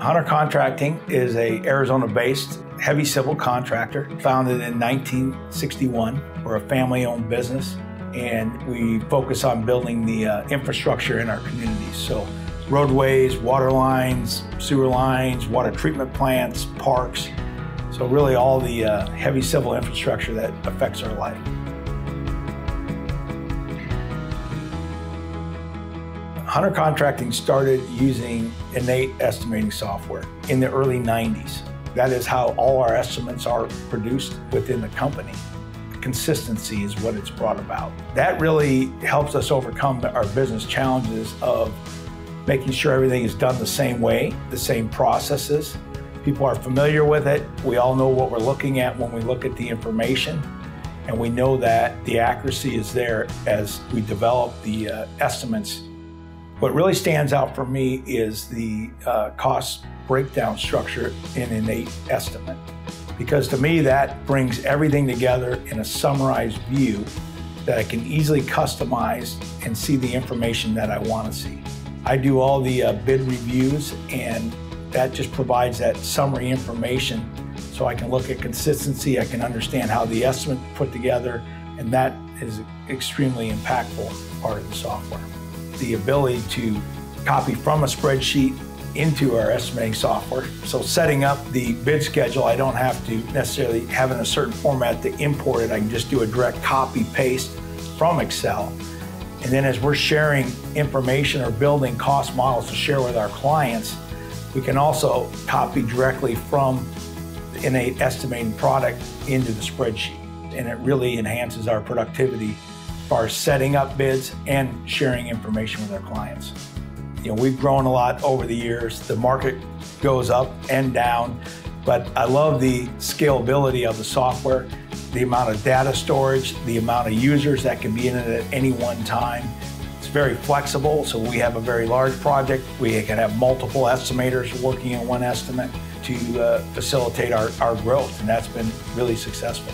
Hunter Contracting is a Arizona-based heavy civil contractor founded in 1961. We're a family-owned business and we focus on building the uh, infrastructure in our communities. So roadways, water lines, sewer lines, water treatment plants, parks. So really all the uh, heavy civil infrastructure that affects our life. Hunter Contracting started using InEight estimating software in the early 90s. That is how all our estimates are produced within the company. Consistency is what it's brought about. That really helps us overcome our business challenges of making sure everything is done the same way, the same processes. People are familiar with it. We all know what we're looking at when we look at the information. And we know that the accuracy is there as we develop the uh, estimates what really stands out for me is the uh, cost breakdown structure in InEight estimate. Because to me, that brings everything together in a summarized view that I can easily customize and see the information that I want to see. I do all the uh, bid reviews, and that just provides that summary information so I can look at consistency, I can understand how the estimate put together, and that is an extremely impactful part of the software the ability to copy from a spreadsheet into our estimating software. So setting up the bid schedule, I don't have to necessarily have in a certain format to import it. I can just do a direct copy paste from Excel. And then as we're sharing information or building cost models to share with our clients, we can also copy directly from the InEight estimating product into the spreadsheet. And it really enhances our productivity far as setting up bids and sharing information with our clients. You know, we've grown a lot over the years. The market goes up and down, but I love the scalability of the software, the amount of data storage, the amount of users that can be in it at any one time. It's very flexible, so we have a very large project. We can have multiple estimators working in one estimate to uh, facilitate our, our growth, and that's been really successful.